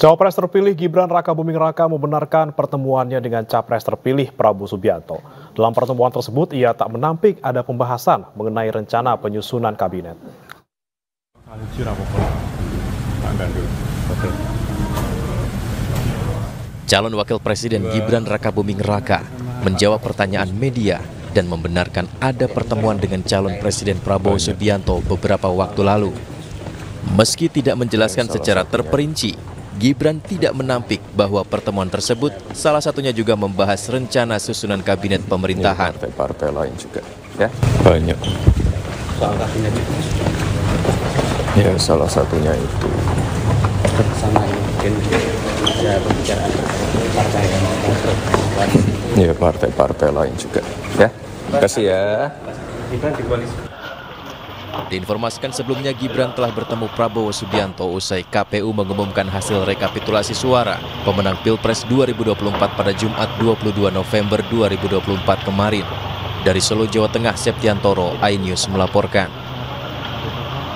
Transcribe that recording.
Cawapres terpilih Gibran Raka Buming Raka membenarkan pertemuannya dengan Capres terpilih Prabowo Subianto. Dalam pertemuan tersebut, ia tak menampik ada pembahasan mengenai rencana penyusunan kabinet. Calon Wakil Presiden Gibran Raka Buming Raka menjawab pertanyaan media dan membenarkan ada pertemuan dengan calon Presiden Prabowo Subianto beberapa waktu lalu. Meski tidak menjelaskan secara terperinci, Gibran tidak menampik bahwa pertemuan tersebut salah satunya juga membahas rencana susunan kabinet pemerintahan. Partai-partai lain juga, ya banyak. soal kabinet itu Ya salah satunya itu. sama ini mungkin ada pembicaraan partai yang Ya partai-partai lain juga, ya. Terima kasih ya. Gibran di koalisi Diinformasikan sebelumnya Gibran telah bertemu Prabowo Subianto usai KPU mengumumkan hasil rekapitulasi suara pemenang Pilpres 2024 pada Jumat 22 November 2024 kemarin. Dari Solo, Jawa Tengah, Septiantoro, iNews melaporkan.